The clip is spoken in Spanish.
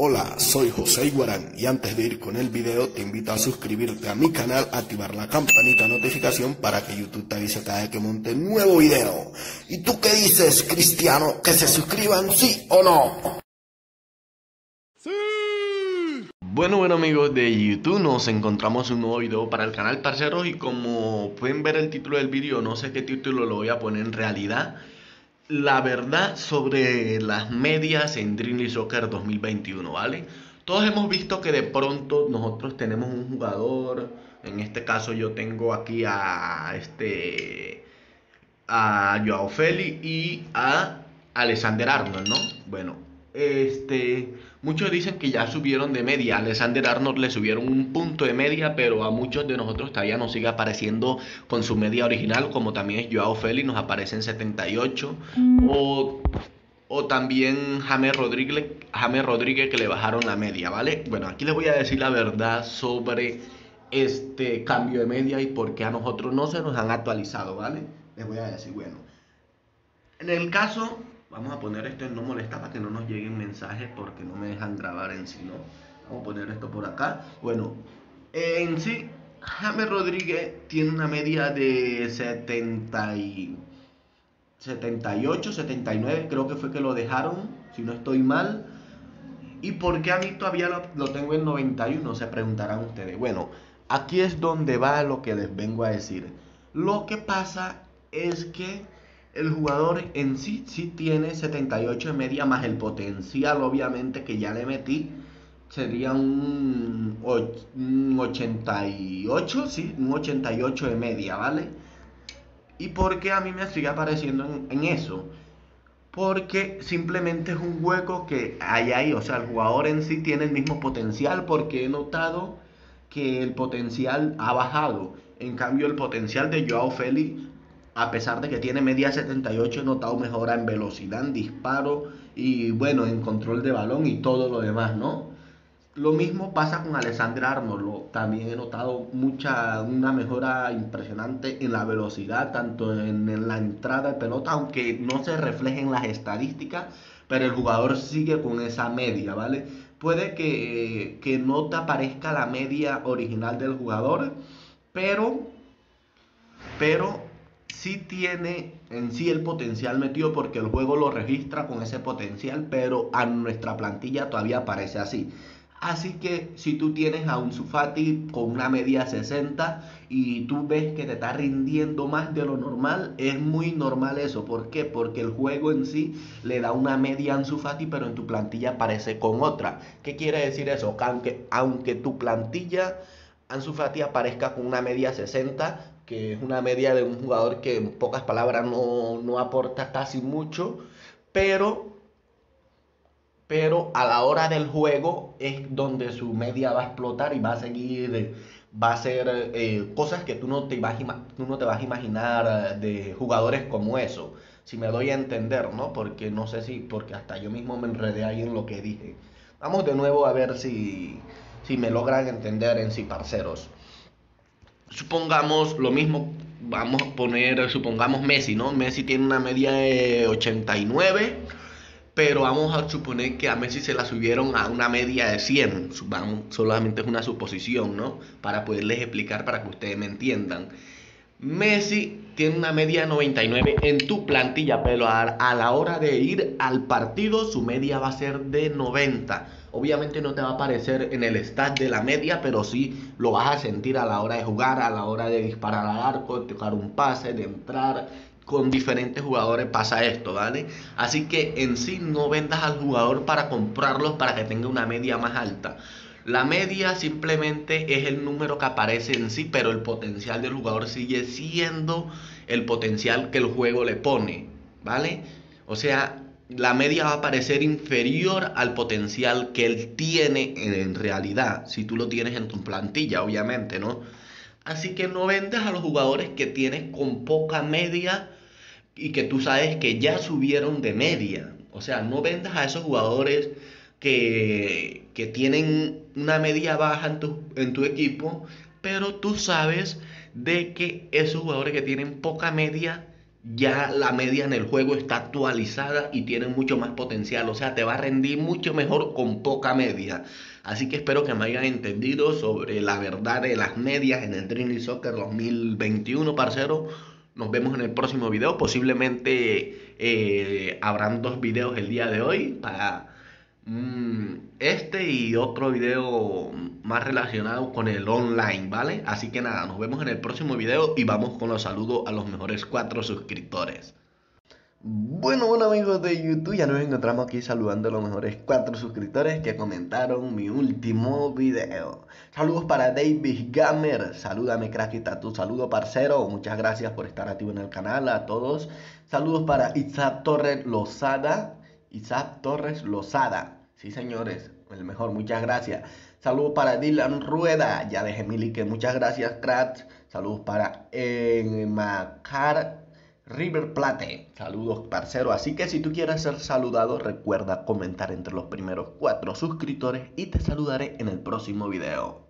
Hola, soy José Iguarán y antes de ir con el video te invito a suscribirte a mi canal, activar la campanita de notificación para que YouTube te avise cada vez que monte un nuevo video. ¿Y tú qué dices, Cristiano? ¿Que se suscriban sí o no? Bueno, bueno amigos de YouTube, nos encontramos un nuevo video para el canal parceros y como pueden ver el título del vídeo, no sé qué título lo voy a poner en realidad La verdad sobre las medias en Dreamly Soccer 2021, ¿vale? Todos hemos visto que de pronto nosotros tenemos un jugador, en este caso yo tengo aquí a este a Joao Feli y a Alexander Arnold, ¿no? Bueno, este, muchos dicen que ya subieron de media. Alexander Arnold le subieron un punto de media, pero a muchos de nosotros todavía nos sigue apareciendo con su media original, como también es Joao Félix, nos aparece en 78. O, o también James Rodríguez, James Rodríguez que le bajaron la media, ¿vale? Bueno, aquí les voy a decir la verdad sobre este cambio de media y por qué a nosotros no se nos han actualizado, ¿vale? Les voy a decir, bueno. En el caso Vamos a poner esto no molesta para que no nos lleguen mensajes porque no me dejan grabar en sí, ¿no? Vamos a poner esto por acá. Bueno, en sí, James Rodríguez tiene una media de 70 y 78, 79, creo que fue que lo dejaron, si no estoy mal. ¿Y por qué a mí todavía lo, lo tengo en 91? Se preguntarán ustedes. Bueno, aquí es donde va lo que les vengo a decir. Lo que pasa es que el jugador en sí sí tiene 78 de media más el potencial obviamente que ya le metí sería un, 88 sí un 88 de media vale y por qué a mí me sigue apareciendo en, eso porque simplemente es un hueco que hay ahí o sea el jugador en sí tiene el mismo potencial porque he notado que el potencial ha bajado. En cambio el potencial de Joao Félix a pesar de que tiene media 78, he notado mejora en velocidad, en disparo y bueno, en control de balón y todo lo demás, ¿no? Lo mismo pasa con Alexander Arnold, también he notado mucha, una mejora impresionante en la velocidad, tanto en, la entrada de pelota, aunque no se refleje en las estadísticas, pero el jugador sigue con esa media, ¿vale? Puede que, que no te aparezca la media original del jugador, pero, pero sí tiene en sí el potencial metido porque el juego lo registra con ese potencial, pero a nuestra plantilla todavía parece así. Así que si tú tienes a un Sufati con una media 60 y tú ves que te está rindiendo más de lo normal, es muy normal eso. ¿Por qué? Porque el juego en sí le da una media a Ansu pero en tu plantilla aparece con otra. ¿Qué quiere decir eso? Que aunque, aunque tu plantilla Ansu Fati aparezca con una media 60, que es una media de un jugador que en pocas palabras no, aporta casi mucho, pero, pero a la hora del juego es donde su media va a explotar y va a seguir, va a ser eh, cosas que tú no, te vas tú no te vas a imaginar eh, de jugadores como eso. Si me doy a entender, ¿no? Porque no sé si, porque hasta yo mismo me enredé ahí en lo que dije. Vamos de nuevo a ver si, si me logran entender en sí, parceros supongamos lo mismo, vamos a poner, supongamos Messi, ¿no? Messi tiene una media de 89, pero vamos a suponer que a Messi se la subieron a una media de 100, solamente es una suposición, ¿no? Para poderles explicar, para que ustedes me entiendan. Messi tiene una media de 99 en tu plantilla, pero a, la hora de ir al partido su media va a ser de 90. Obviamente no te va a aparecer en el stat de la media, pero sí lo vas a sentir a la hora de jugar, a la hora de disparar al arco, de tocar un pase, de entrar. Con diferentes jugadores pasa esto, ¿vale? Así que en sí no vendas al jugador para comprarlos para que tenga una media más alta. La media simplemente es el número que aparece en sí, pero el potencial del jugador sigue siendo el potencial que el juego le pone, ¿vale? O sea, la media va a parecer inferior al potencial que él tiene en, realidad, si tú lo tienes en tu plantilla, obviamente, ¿no? Así que no vendas a los jugadores que tienes con poca media y que tú sabes que ya subieron de media. O sea, no vendas a esos jugadores que, tienen una media baja en tu, en tu equipo, pero tú sabes de que esos jugadores que tienen poca media ya la media en el juego está actualizada y tiene mucho más potencial. O sea, te va a rendir mucho mejor con poca media. Así que espero que me hayan entendido sobre la verdad de las medias en el Dreamy Soccer 2021, parcero. Nos vemos en el próximo video. Posiblemente eh, habrán dos videos el día de hoy para este y otro video más relacionado con el online, ¿vale? Así que nada, nos vemos en el próximo video y vamos con los saludos a los mejores cuatro suscriptores. Bueno, bueno amigos de YouTube, ya nos encontramos aquí saludando a los mejores cuatro suscriptores que comentaron mi último video. Saludos para David Gamer, salúdame crackita, tu saludo parcero, muchas gracias por estar activo en el canal a todos. Saludos para Isaac Torres Lozada, Isaac Torres Lozada, sí señores, el mejor, muchas gracias. Saludos para Dylan Rueda, ya dejé mi like, muchas gracias cracks. Saludos para Macar River Plate. Saludos, parcero. Así que si tú quieres ser saludado, recuerda comentar entre los primeros cuatro suscriptores y te saludaré en el próximo video.